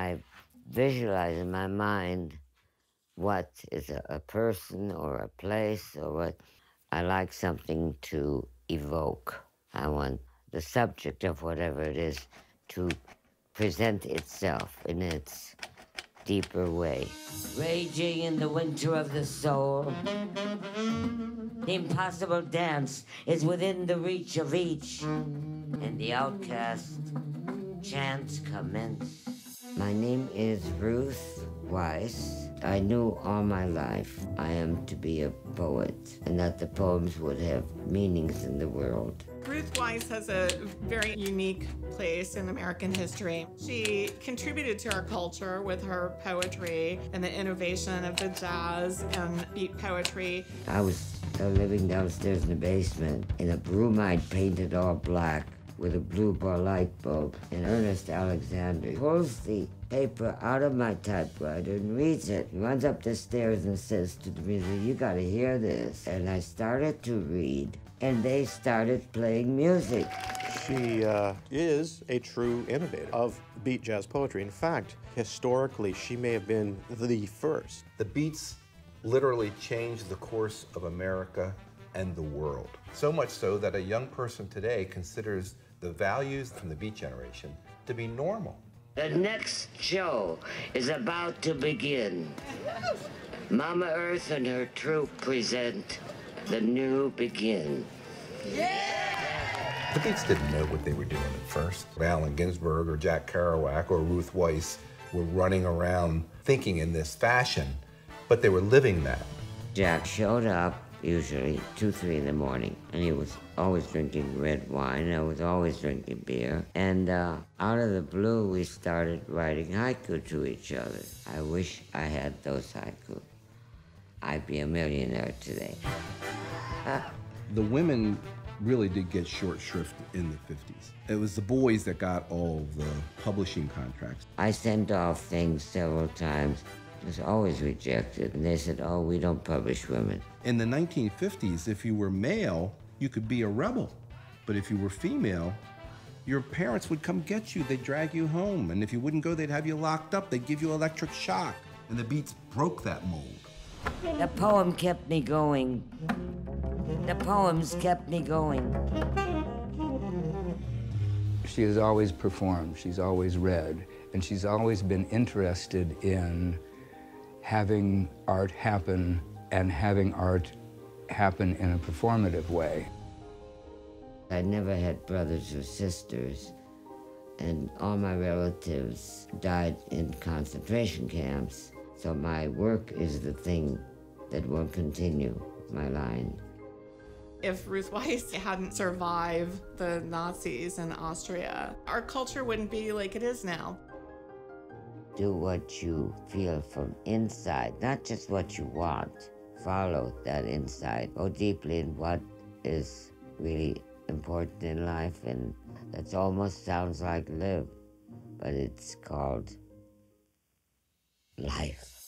I visualize in my mind what is a, a person or a place or what I like something to evoke. I want the subject of whatever it is to present itself in its deeper way. Raging in the winter of the soul, the impossible dance is within the reach of each, and the outcast chants commence. My name is Ruth Weiss. I knew all my life I am to be a poet and that the poems would have meanings in the world. Ruth Weiss has a very unique place in American history. She contributed to our culture with her poetry and the innovation of the jazz and beat poetry. I was uh, living downstairs in the basement in a room I'd painted all black with a blue bar light bulb, and Ernest Alexander pulls the paper out of my typewriter and reads it. He runs up the stairs and says to the music, You gotta hear this. And I started to read, and they started playing music. She uh, is a true innovator of beat jazz poetry. In fact, historically, she may have been the first. The beats literally changed the course of America and the world. So much so that a young person today considers the values from the beat generation to be normal. The next show is about to begin. Mama Earth and her troupe present The New Begin. The Beats didn't know what they were doing at first. Allen Ginsberg or Jack Kerouac or Ruth Weiss were running around thinking in this fashion, but they were living that. Jack showed up usually two, three in the morning, and he was always drinking red wine. and I was always drinking beer. And uh, out of the blue, we started writing haiku to each other. I wish I had those haiku. I'd be a millionaire today. the women really did get short shrift in the 50s. It was the boys that got all the publishing contracts. I sent off things several times. It was always rejected. And they said, oh, we don't publish women. In the 1950s, if you were male, you could be a rebel. But if you were female, your parents would come get you. They'd drag you home. And if you wouldn't go, they'd have you locked up. They'd give you electric shock. And the Beats broke that mold. The poem kept me going. The poems kept me going. She has always performed, she's always read, and she's always been interested in having art happen and having art happen in a performative way. I never had brothers or sisters, and all my relatives died in concentration camps. So my work is the thing that will continue my line. If Ruth Weiss hadn't survived the Nazis in Austria, our culture wouldn't be like it is now. Do what you feel from inside, not just what you want. Follow that inside. Go deeply in what is really important in life, and that almost sounds like live, but it's called life.